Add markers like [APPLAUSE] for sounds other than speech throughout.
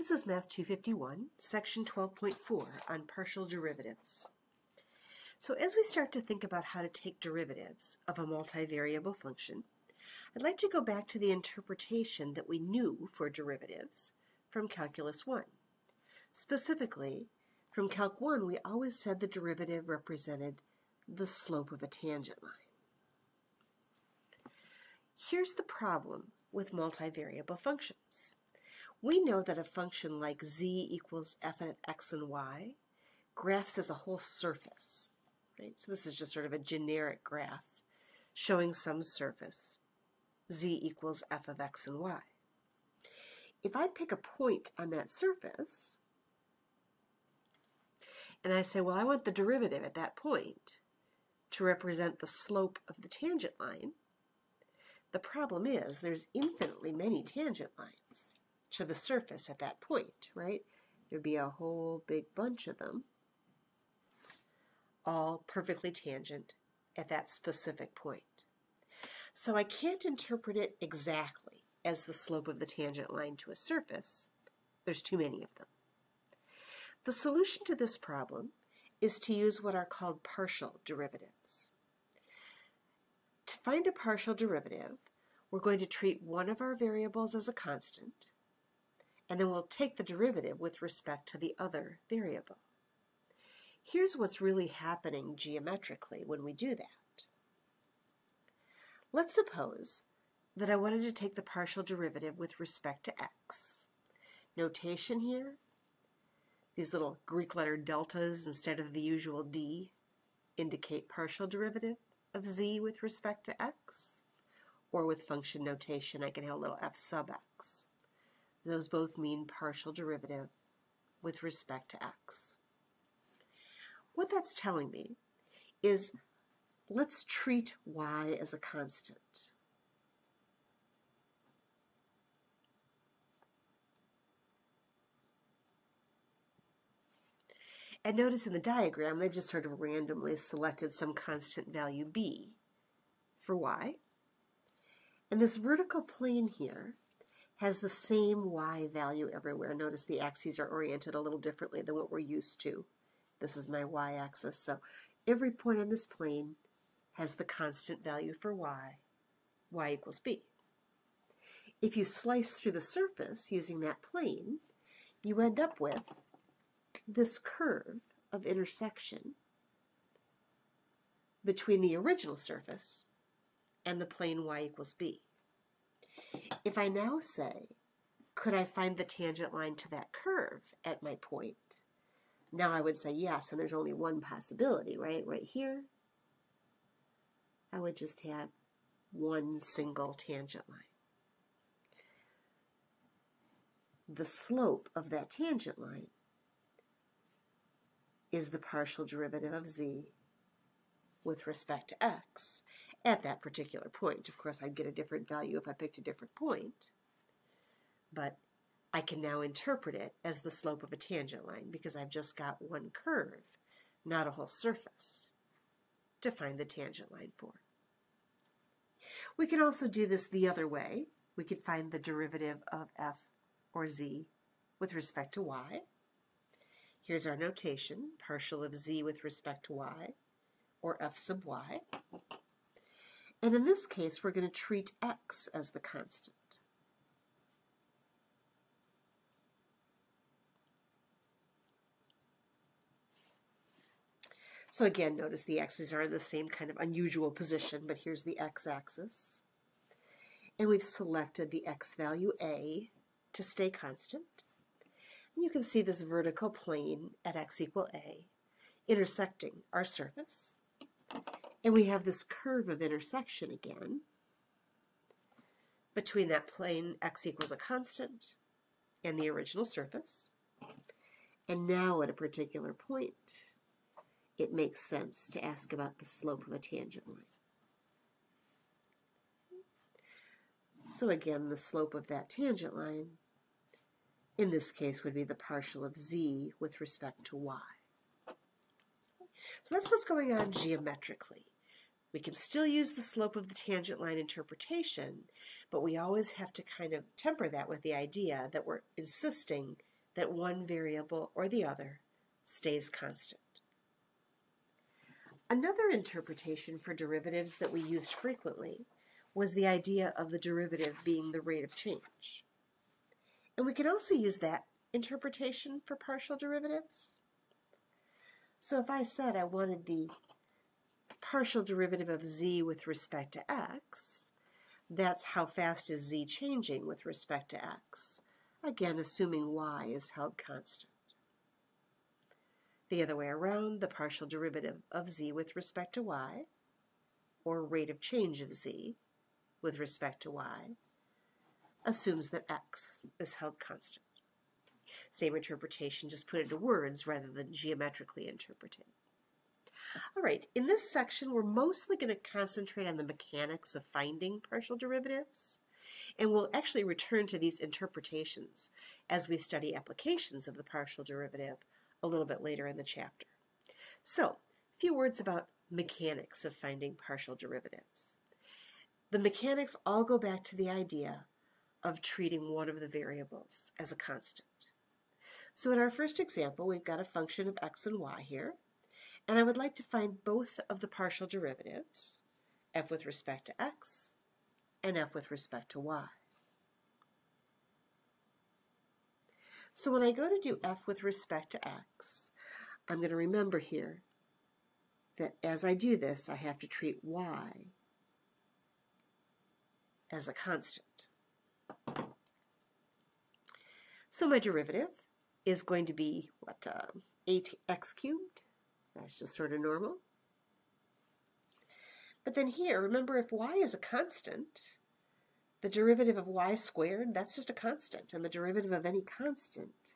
This is Math 251, Section 12.4 on partial derivatives. So as we start to think about how to take derivatives of a multivariable function, I'd like to go back to the interpretation that we knew for derivatives from Calculus 1. Specifically, from Calc 1, we always said the derivative represented the slope of a tangent line. Here's the problem with multivariable functions. We know that a function like z equals f of x and y graphs as a whole surface. Right? So this is just sort of a generic graph showing some surface z equals f of x and y. If I pick a point on that surface, and I say, well, I want the derivative at that point to represent the slope of the tangent line, the problem is there's infinitely many tangent lines to the surface at that point, right? There'd be a whole big bunch of them, all perfectly tangent at that specific point. So I can't interpret it exactly as the slope of the tangent line to a surface. There's too many of them. The solution to this problem is to use what are called partial derivatives. To find a partial derivative, we're going to treat one of our variables as a constant, and then we'll take the derivative with respect to the other variable. Here's what's really happening geometrically when we do that. Let's suppose that I wanted to take the partial derivative with respect to x. Notation here, these little Greek letter deltas instead of the usual d indicate partial derivative of z with respect to x, or with function notation I can have a little f sub x. Those both mean partial derivative with respect to x. What that's telling me is let's treat y as a constant. And notice in the diagram, they've just sort of randomly selected some constant value b for y. And this vertical plane here has the same y value everywhere. Notice the axes are oriented a little differently than what we're used to. This is my y-axis. So every point on this plane has the constant value for y, y equals b. If you slice through the surface using that plane, you end up with this curve of intersection between the original surface and the plane y equals b. If I now say, could I find the tangent line to that curve at my point? Now I would say yes, and there's only one possibility, right? Right here, I would just have one single tangent line. The slope of that tangent line is the partial derivative of z with respect to x at that particular point. Of course, I'd get a different value if I picked a different point, but I can now interpret it as the slope of a tangent line because I've just got one curve, not a whole surface, to find the tangent line for. We can also do this the other way. We could find the derivative of f or z with respect to y. Here's our notation, partial of z with respect to y, or f sub y. And in this case, we're going to treat x as the constant. So again, notice the x's are in the same kind of unusual position, but here's the x-axis. And we've selected the x value a to stay constant. And you can see this vertical plane at x equal a intersecting our surface. And we have this curve of intersection again between that plane x equals a constant and the original surface. And now at a particular point, it makes sense to ask about the slope of a tangent line. So again, the slope of that tangent line, in this case, would be the partial of z with respect to y. So that's what's going on geometrically. We can still use the slope of the tangent line interpretation, but we always have to kind of temper that with the idea that we're insisting that one variable or the other stays constant. Another interpretation for derivatives that we used frequently was the idea of the derivative being the rate of change. And we can also use that interpretation for partial derivatives. So if I said I wanted the partial derivative of z with respect to x, that's how fast is z changing with respect to x, again assuming y is held constant. The other way around, the partial derivative of z with respect to y, or rate of change of z with respect to y, assumes that x is held constant. Same interpretation, just put into words rather than geometrically interpreted. All right, in this section, we're mostly going to concentrate on the mechanics of finding partial derivatives, and we'll actually return to these interpretations as we study applications of the partial derivative a little bit later in the chapter. So, a few words about mechanics of finding partial derivatives. The mechanics all go back to the idea of treating one of the variables as a constant. So in our first example, we've got a function of x and y here, and I would like to find both of the partial derivatives, f with respect to x and f with respect to y. So when I go to do f with respect to x, I'm going to remember here that as I do this, I have to treat y as a constant. So my derivative is going to be, what, uh, 8x cubed? That's just sort of normal. But then here, remember if y is a constant, the derivative of y squared, that's just a constant, and the derivative of any constant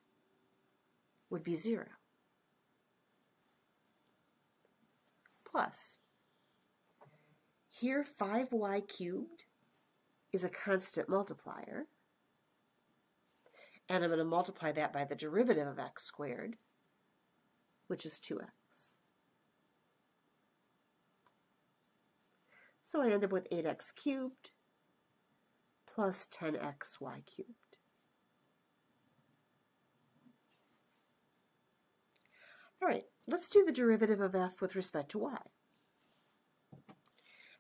would be 0. Plus, here 5y cubed is a constant multiplier, and I'm going to multiply that by the derivative of x squared, which is 2x. So I end up with 8x cubed plus 10xy cubed. All right, let's do the derivative of f with respect to y.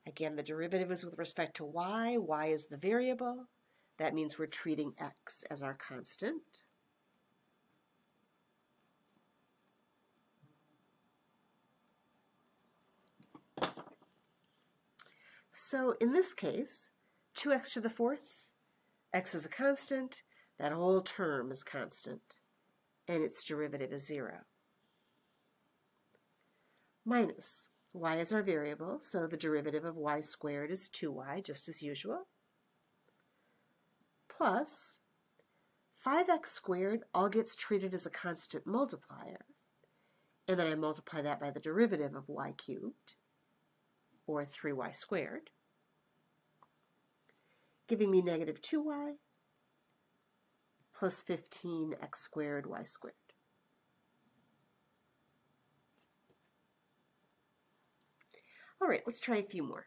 Again, the derivative is with respect to y. y is the variable. That means we're treating x as our constant. So in this case, 2x to the fourth, x is a constant, that whole term is constant, and its derivative is 0. Minus, y is our variable, so the derivative of y squared is 2y, just as usual. Plus, 5x squared all gets treated as a constant multiplier, and then I multiply that by the derivative of y cubed, or 3y squared giving me negative 2y plus 15x squared y squared. All right, let's try a few more.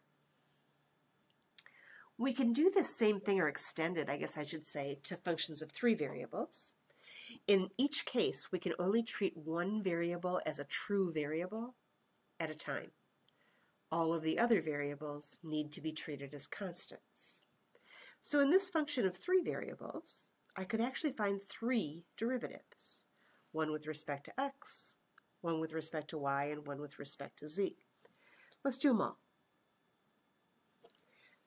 We can do this same thing or extend it, I guess I should say, to functions of three variables. In each case, we can only treat one variable as a true variable at a time. All of the other variables need to be treated as constants. So in this function of three variables, I could actually find three derivatives, one with respect to x, one with respect to y, and one with respect to z. Let's do them all.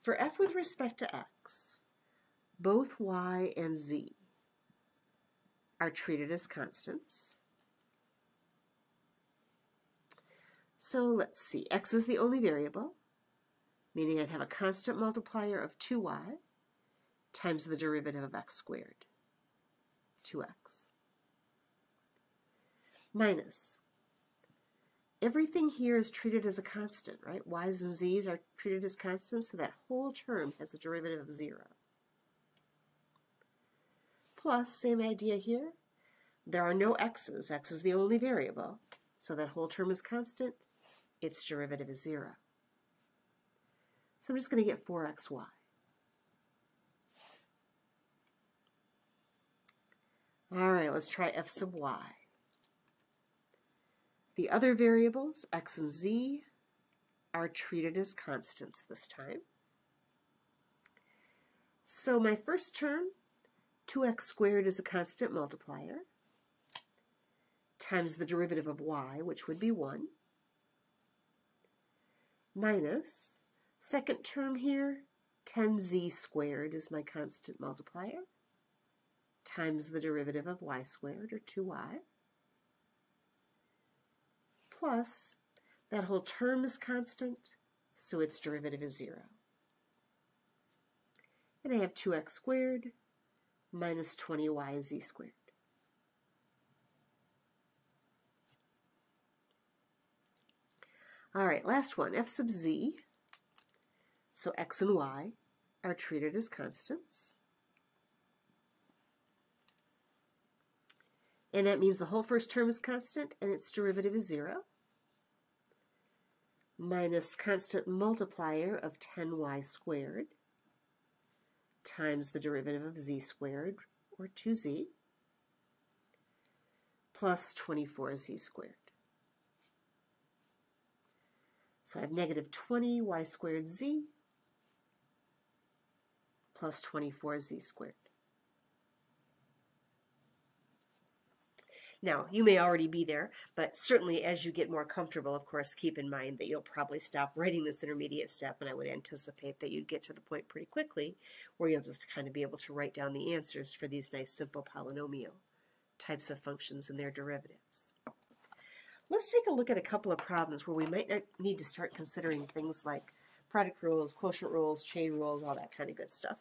For f with respect to x, both y and z are treated as constants. So let's see, x is the only variable, meaning I'd have a constant multiplier of 2y times the derivative of x squared, 2x, minus. Everything here is treated as a constant, right? y's and z's are treated as constants, so that whole term has a derivative of 0. Plus, same idea here. There are no x's. x is the only variable, so that whole term is constant. Its derivative is 0. So I'm just going to get 4xy. All right, let's try f sub y. The other variables, x and z, are treated as constants this time. So my first term, 2x squared is a constant multiplier, times the derivative of y, which would be 1, minus, second term here, 10z squared is my constant multiplier, times the derivative of y squared, or 2y, plus that whole term is constant, so its derivative is 0. And I have 2x squared minus 20yz squared. All right, last one, f sub z. So x and y are treated as constants. And that means the whole first term is constant and its derivative is 0 minus constant multiplier of 10y squared times the derivative of z squared, or 2z, plus 24z squared. So I have negative 20y squared z plus 24z squared. Now, you may already be there, but certainly as you get more comfortable, of course, keep in mind that you'll probably stop writing this intermediate step, and I would anticipate that you'd get to the point pretty quickly where you'll just kind of be able to write down the answers for these nice simple polynomial types of functions and their derivatives. Let's take a look at a couple of problems where we might need to start considering things like product rules, quotient rules, chain rules, all that kind of good stuff.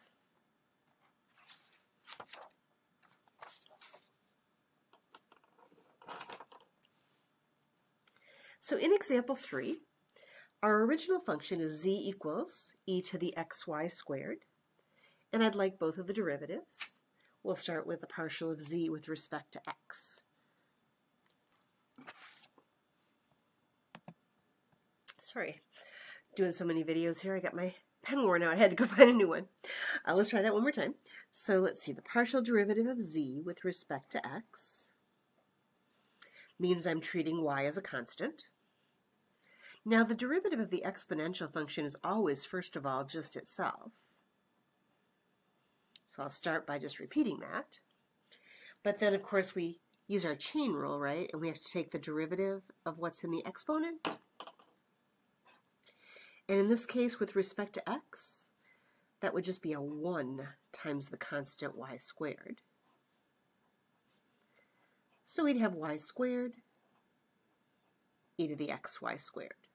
So in example 3, our original function is z equals e to the xy squared, and I'd like both of the derivatives. We'll start with the partial of z with respect to x. Sorry, doing so many videos here, I got my pen worn out. I had to go [LAUGHS] find a new one. Uh, let's try that one more time. So let's see, the partial derivative of z with respect to x means I'm treating y as a constant. Now the derivative of the exponential function is always, first of all, just itself. So I'll start by just repeating that. But then, of course, we use our chain rule, right? And we have to take the derivative of what's in the exponent. And in this case, with respect to x, that would just be a 1 times the constant y squared. So we'd have y squared e to the xy squared.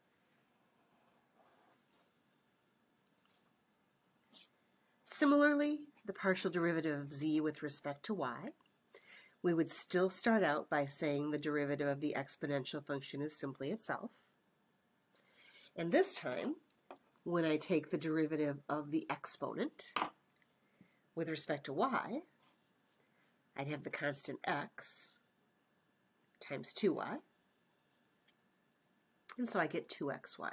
Similarly, the partial derivative of z with respect to y, we would still start out by saying the derivative of the exponential function is simply itself. And this time, when I take the derivative of the exponent with respect to y, I'd have the constant x times 2y. And so I get 2xy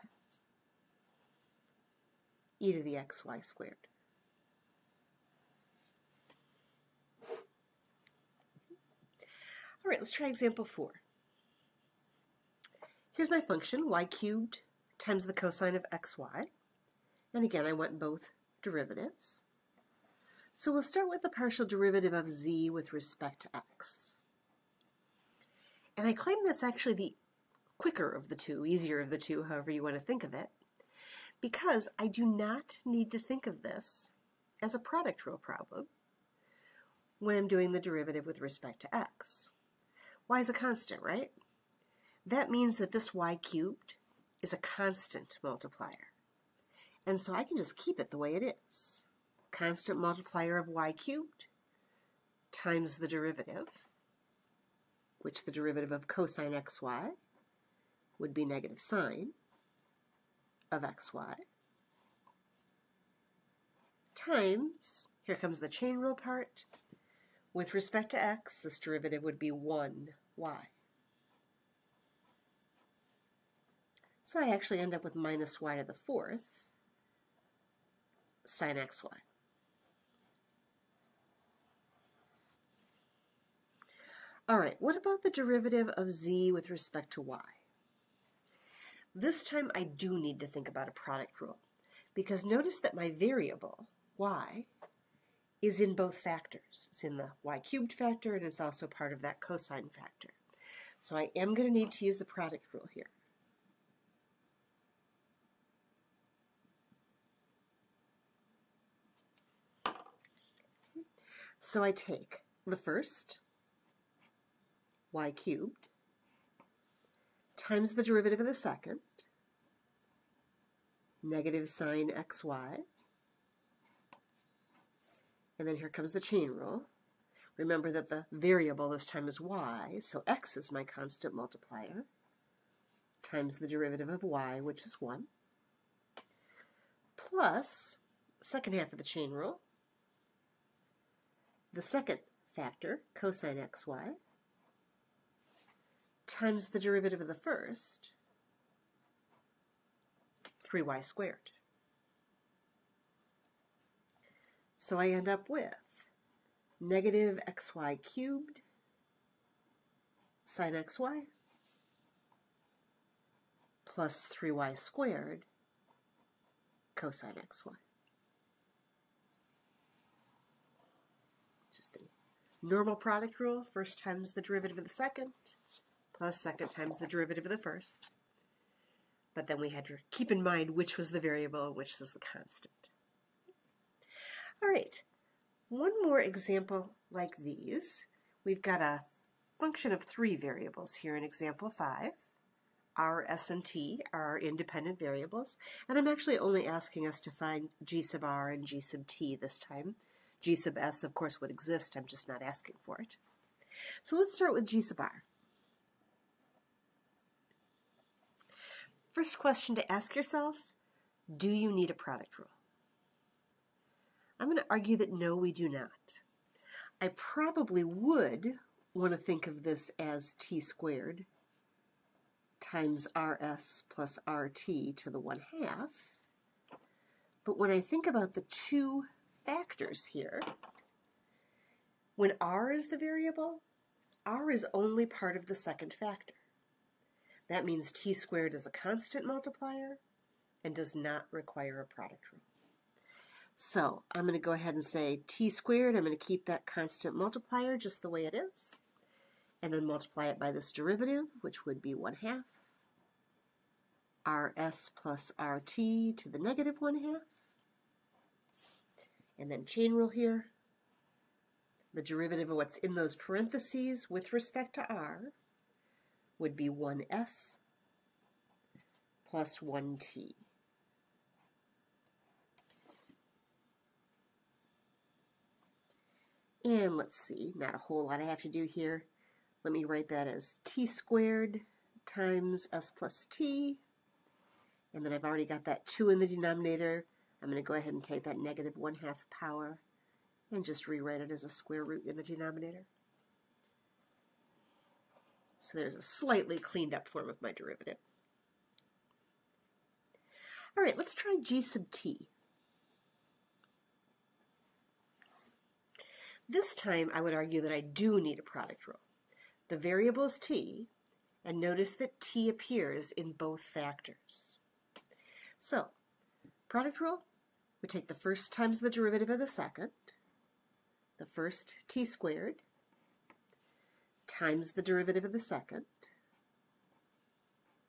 e to the xy squared. All right, let's try example four. Here's my function, y cubed times the cosine of xy. And again, I want both derivatives. So we'll start with the partial derivative of z with respect to x. And I claim that's actually the quicker of the two, easier of the two, however you want to think of it, because I do not need to think of this as a product rule problem when I'm doing the derivative with respect to x y is a constant, right? That means that this y cubed is a constant multiplier. And so I can just keep it the way it is. Constant multiplier of y cubed times the derivative, which the derivative of cosine xy would be negative sine of xy, times, here comes the chain rule part, with respect to x, this derivative would be 1 y. So I actually end up with minus y to the fourth sine xy. All right, what about the derivative of z with respect to y? This time I do need to think about a product rule because notice that my variable, y, is in both factors. It's in the y cubed factor and it's also part of that cosine factor. So I am going to need to use the product rule here. So I take the first, y cubed, times the derivative of the second, negative sine xy, and then here comes the chain rule. Remember that the variable this time is y, so x is my constant multiplier, times the derivative of y, which is 1, plus second half of the chain rule, the second factor, cosine xy, times the derivative of the first, 3y squared. So I end up with negative xy cubed sine xy plus 3y squared cosine xy. Just the normal product rule, first times the derivative of the second, plus second times the derivative of the first. But then we had to keep in mind which was the variable and which was the constant. All right, one more example like these. We've got a function of three variables here in example 5. R, S, and T are our independent variables, and I'm actually only asking us to find G sub R and G sub T this time. G sub S, of course, would exist. I'm just not asking for it. So let's start with G sub R. First question to ask yourself, do you need a product rule? I'm going to argue that no, we do not. I probably would want to think of this as t squared times rs plus rt to the 1 half. But when I think about the two factors here, when r is the variable, r is only part of the second factor. That means t squared is a constant multiplier and does not require a product rule. So I'm going to go ahead and say t squared. I'm going to keep that constant multiplier just the way it is. And then multiply it by this derivative, which would be 1 half. rs plus rt to the negative 1 half. And then chain rule here. The derivative of what's in those parentheses with respect to r would be 1s plus 1t. And let's see, not a whole lot I have to do here. Let me write that as t squared times s plus t. And then I've already got that 2 in the denominator. I'm going to go ahead and take that negative 1 half power and just rewrite it as a square root in the denominator. So there's a slightly cleaned up form of my derivative. All right, let's try g sub t. This time I would argue that I do need a product rule. The variable is t, and notice that t appears in both factors. So, product rule, we take the first times the derivative of the second, the first t squared, times the derivative of the second,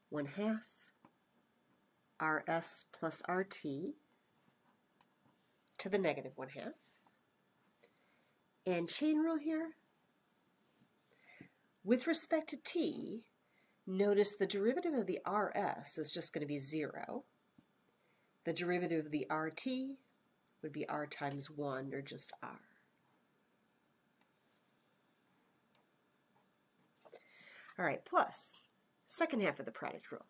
1 half rs plus rt to the negative 1 half. And chain rule here, with respect to t, notice the derivative of the rs is just going to be 0. The derivative of the rt would be r times 1, or just r. All right, plus second half of the product rule.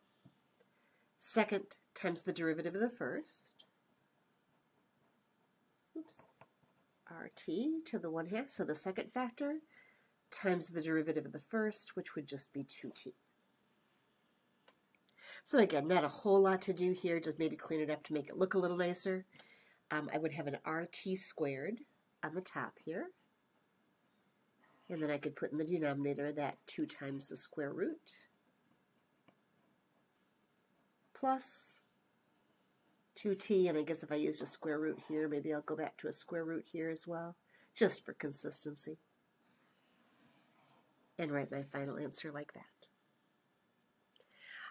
Second times the derivative of the first. Oops. RT to the 1 half, so the second factor, times the derivative of the first, which would just be 2t. So again, not a whole lot to do here, just maybe clean it up to make it look a little nicer. Um, I would have an RT squared on the top here And then I could put in the denominator that 2 times the square root plus 2t, and I guess if I used a square root here, maybe I'll go back to a square root here as well, just for consistency. And write my final answer like that.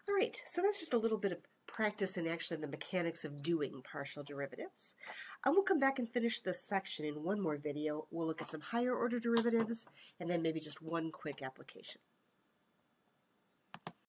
All right, so that's just a little bit of practice in actually the mechanics of doing partial derivatives. And we'll come back and finish this section in one more video. We'll look at some higher order derivatives and then maybe just one quick application.